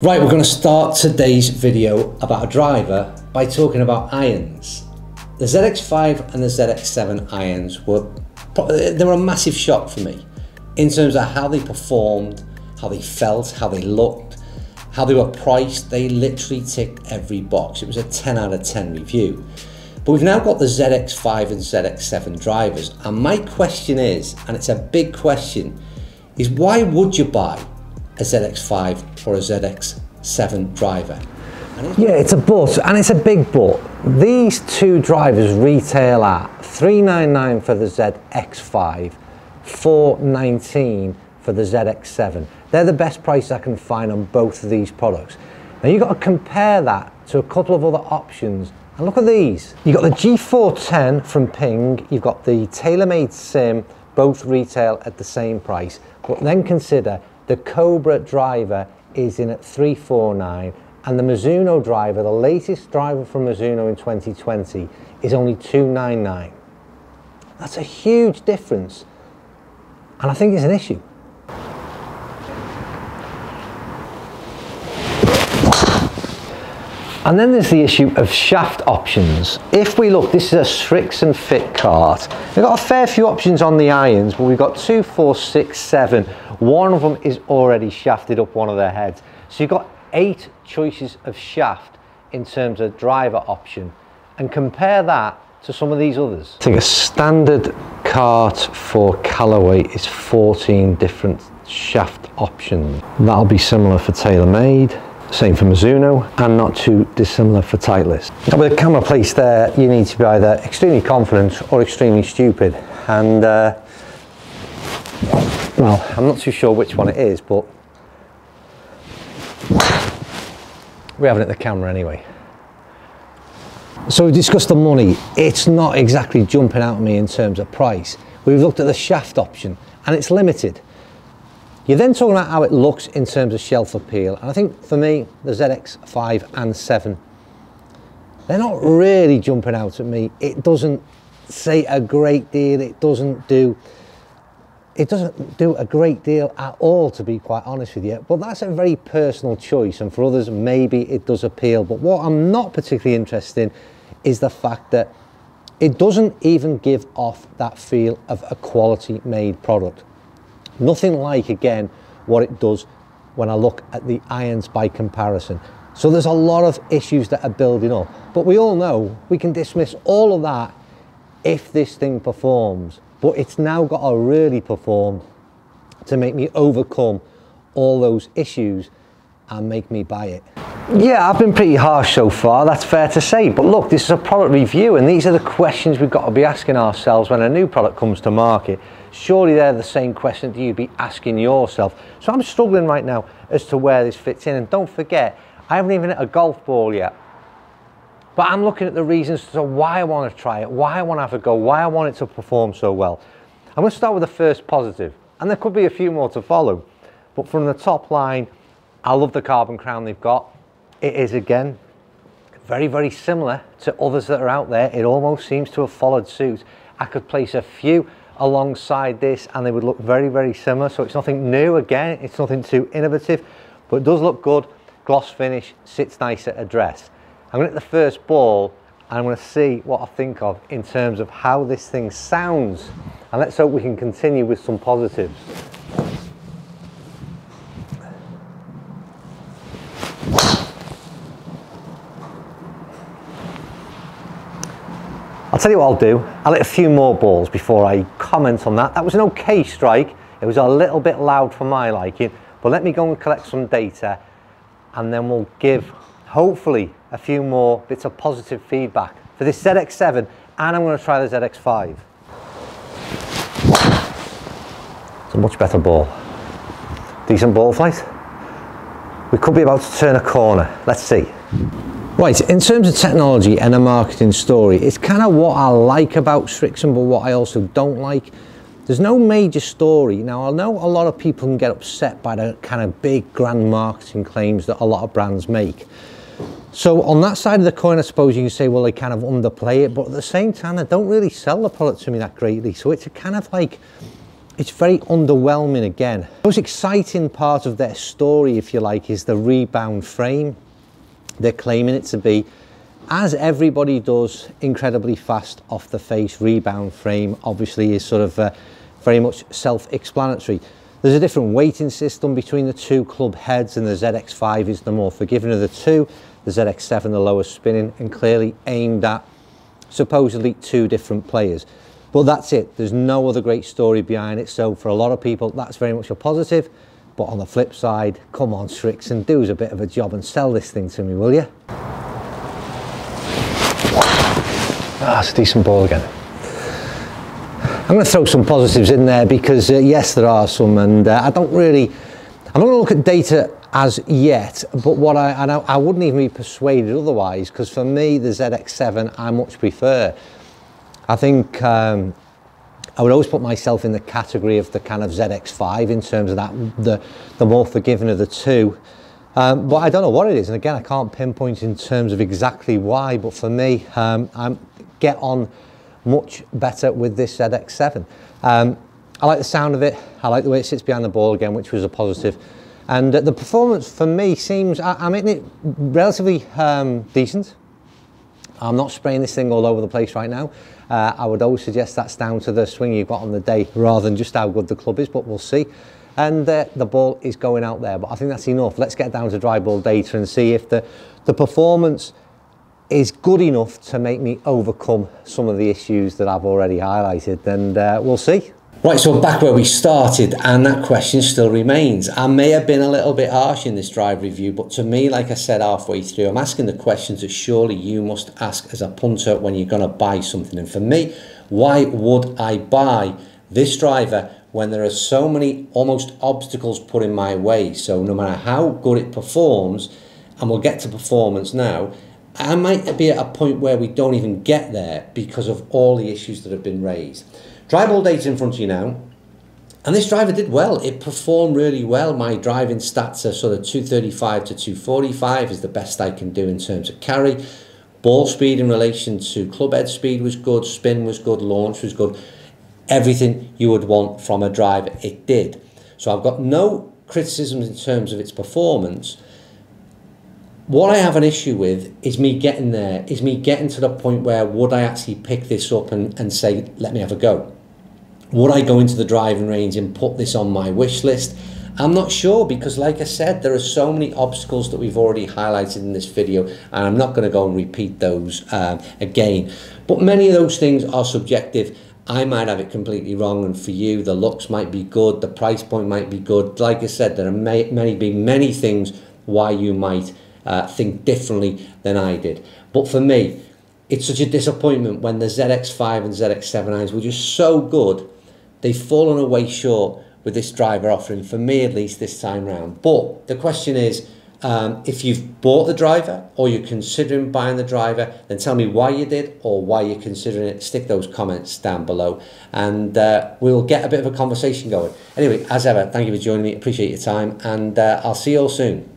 Right, we're going to start today's video about a driver by talking about irons. The ZX5 and the ZX7 irons were they were a massive shock for me in terms of how they performed, how they felt, how they looked, how they were priced. They literally ticked every box. It was a 10 out of 10 review. But we've now got the ZX5 and ZX7 drivers, and my question is, and it's a big question, is why would you buy a ZX5 or a ZX7 driver. Yeah, it's a but, and it's a big but. These two drivers retail at 399 for the ZX5, 419 for the ZX7. They're the best price I can find on both of these products. Now you've got to compare that to a couple of other options. And look at these. You've got the G410 from Ping, you've got the TaylorMade Sim, both retail at the same price. But then consider the Cobra driver is in at 349 and the Mizuno driver, the latest driver from Mizuno in 2020, is only 299. That's a huge difference. And I think it's an issue. And then there's the issue of shaft options. If we look, this is a Srixon Fit cart. We've got a fair few options on the irons, but we've got two, four, six, seven. One of them is already shafted up one of their heads. So you've got eight choices of shaft in terms of driver option. And compare that to some of these others. I think a standard cart for Callaway is 14 different shaft options. That'll be similar for TaylorMade. Same for Mizuno and not too dissimilar for Titleist. With a camera placed there, you need to be either extremely confident or extremely stupid. And uh, well, I'm not too sure which one it is, but we're having it the camera anyway. So we've discussed the money. It's not exactly jumping out at me in terms of price. We've looked at the shaft option and it's limited. You're then talking about how it looks in terms of shelf appeal. And I think for me, the ZX5 and 7, they're not really jumping out at me. It doesn't say a great deal. It doesn't do it doesn't do a great deal at all to be quite honest with you but that's a very personal choice and for others maybe it does appeal but what I'm not particularly interested in is the fact that it doesn't even give off that feel of a quality made product Nothing like, again, what it does when I look at the irons by comparison. So there's a lot of issues that are building up. But we all know we can dismiss all of that if this thing performs. But it's now got to really perform to make me overcome all those issues and make me buy it. Yeah, I've been pretty harsh so far, that's fair to say. But look, this is a product review and these are the questions we've got to be asking ourselves when a new product comes to market. Surely they're the same question that you'd be asking yourself. So I'm struggling right now as to where this fits in. And don't forget, I haven't even hit a golf ball yet. But I'm looking at the reasons to why I want to try it, why I want to have a go, why I want it to perform so well. I'm going to start with the first positive, and there could be a few more to follow. But from the top line, I love the carbon crown they've got. It is, again, very, very similar to others that are out there. It almost seems to have followed suit. I could place a few alongside this and they would look very, very similar. So it's nothing new again, it's nothing too innovative, but it does look good. Gloss finish, sits nice at address. I'm going to hit the first ball and I'm going to see what I think of in terms of how this thing sounds. And let's hope we can continue with some positives. I'll tell you what I'll do. I'll hit a few more balls before I comment on that. That was an okay strike. It was a little bit loud for my liking, but let me go and collect some data and then we'll give, hopefully, a few more bits of positive feedback for this ZX7 and I'm going to try the ZX5. It's a much better ball. Decent ball flight. We could be about to turn a corner. Let's see. Right, in terms of technology and a marketing story, it's kind of what I like about Srixon, but what I also don't like. There's no major story. Now, I know a lot of people can get upset by the kind of big grand marketing claims that a lot of brands make. So on that side of the coin, I suppose you can say, well, they kind of underplay it, but at the same time, they don't really sell the product to me that greatly. So it's a kind of like, it's very underwhelming again. The most exciting part of their story, if you like, is the rebound frame. They're claiming it to be, as everybody does, incredibly fast off the face rebound frame. Obviously, is sort of uh, very much self-explanatory. There's a different weighting system between the two club heads and the ZX5 is the more forgiving of the two. The ZX7 the lowest spinning and clearly aimed at supposedly two different players. But that's it. There's no other great story behind it. So for a lot of people, that's very much a positive. But on the flip side, come on, Srixon do us a bit of a job and sell this thing to me, will you? Ah, it's a decent ball again. I'm going to throw some positives in there because, uh, yes, there are some, and uh, I don't really, I'm not going to look at data as yet, but what I, I, I wouldn't even be persuaded otherwise because for me, the ZX7 I much prefer. I think um, I would always put myself in the category of the kind of ZX5 in terms of that, the, the more forgiving of the two. Um, but I don't know what it is, and again, I can't pinpoint in terms of exactly why, but for me, um, I get on much better with this ZX7. Um, I like the sound of it. I like the way it sits behind the ball again, which was a positive. And uh, the performance for me seems, I, am making it relatively um, decent. I'm not spraying this thing all over the place right now. Uh, I would always suggest that's down to the swing you've got on the day rather than just how good the club is, but we'll see. And uh, the ball is going out there, but I think that's enough. Let's get down to dry ball data and see if the, the performance is good enough to make me overcome some of the issues that I've already highlighted and uh, we'll see. Right, so back where we started, and that question still remains. I may have been a little bit harsh in this drive review, but to me, like I said halfway through, I'm asking the questions that surely you must ask as a punter when you're going to buy something. And for me, why would I buy this driver when there are so many almost obstacles put in my way? So no matter how good it performs, and we'll get to performance now, I might be at a point where we don't even get there because of all the issues that have been raised. Drivable data in front of you now. And this driver did well. It performed really well. My driving stats are sort of 235 to 245 is the best I can do in terms of carry. Ball speed in relation to club head speed was good. Spin was good. Launch was good. Everything you would want from a driver, it did. So I've got no criticisms in terms of its performance. What I have an issue with is me getting there, is me getting to the point where would I actually pick this up and, and say, let me have a go? Would I go into the driving range and put this on my wish list? I'm not sure because like I said, there are so many obstacles that we've already highlighted in this video and I'm not going to go and repeat those um, again. But many of those things are subjective. I might have it completely wrong and for you the looks might be good, the price point might be good. Like I said, there are may, many, be many things why you might uh, think differently than I did. But for me, it's such a disappointment when the ZX5 and ZX7 irons were just so good, they've fallen away short with this driver offering, for me at least this time round. But the question is, um, if you've bought the driver or you're considering buying the driver, then tell me why you did or why you're considering it. Stick those comments down below and uh, we'll get a bit of a conversation going. Anyway, as ever, thank you for joining me. Appreciate your time and uh, I'll see you all soon.